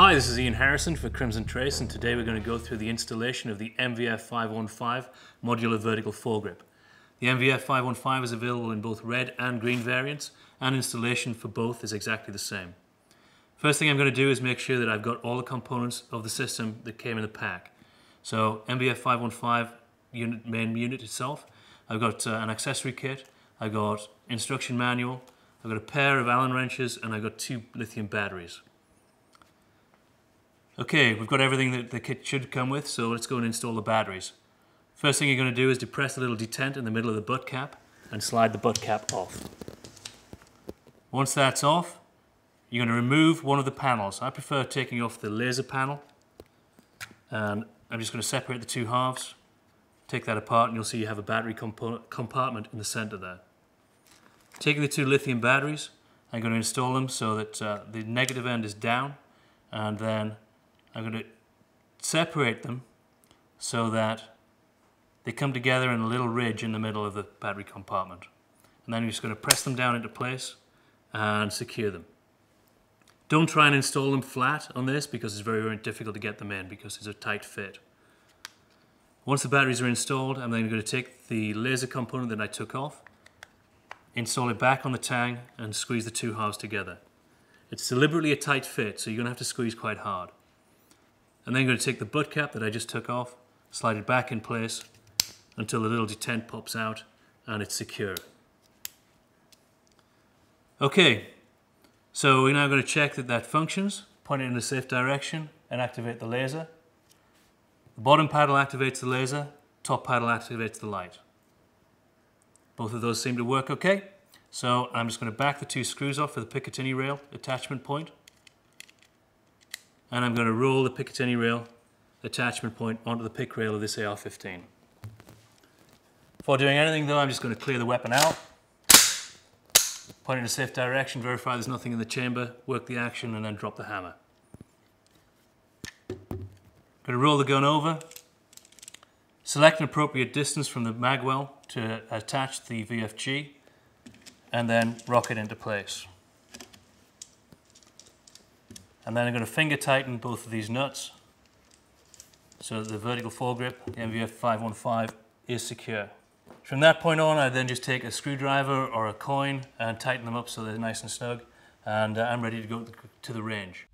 Hi, this is Ian Harrison for Crimson Trace and today we're going to go through the installation of the MVF 515 modular vertical foregrip. The MVF 515 is available in both red and green variants and installation for both is exactly the same. First thing I'm going to do is make sure that I've got all the components of the system that came in the pack. So MVF 515 unit, main unit itself, I've got uh, an accessory kit, I've got instruction manual, I've got a pair of Allen wrenches and I've got two lithium batteries. Okay, we've got everything that the kit should come with, so let's go and install the batteries. First thing you're going to do is depress the little detent in the middle of the butt cap and slide the butt cap off. Once that's off, you're going to remove one of the panels. I prefer taking off the laser panel and I'm just going to separate the two halves, take that apart and you'll see you have a battery compartment in the center there. Taking the two lithium batteries, I'm going to install them so that uh, the negative end is down and then I'm going to separate them so that they come together in a little ridge in the middle of the battery compartment. And then you're just going to press them down into place and secure them. Don't try and install them flat on this because it's very, very difficult to get them in because it's a tight fit. Once the batteries are installed, I'm then going to take the laser component that I took off, install it back on the tang and squeeze the two halves together. It's deliberately a tight fit, so you're going to have to squeeze quite hard. And then I'm going to take the butt cap that I just took off, slide it back in place until the little detent pops out and it's secure. Okay, so we're now going to check that that functions, point it in the safe direction and activate the laser. The bottom paddle activates the laser, top paddle activates the light. Both of those seem to work okay. So I'm just going to back the two screws off for the Picatinny rail attachment point and I'm going to roll the Picatinny rail attachment point onto the pick rail of this AR-15. Before doing anything though, I'm just going to clear the weapon out, point in a safe direction, verify there's nothing in the chamber, work the action and then drop the hammer. Going to roll the gun over, select an appropriate distance from the magwell to attach the VFG and then rock it into place. And then I'm going to finger tighten both of these nuts so that the vertical foregrip, the MVF 515, is secure. From that point on, I then just take a screwdriver or a coin and tighten them up so they're nice and snug. And uh, I'm ready to go to the range.